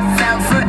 myself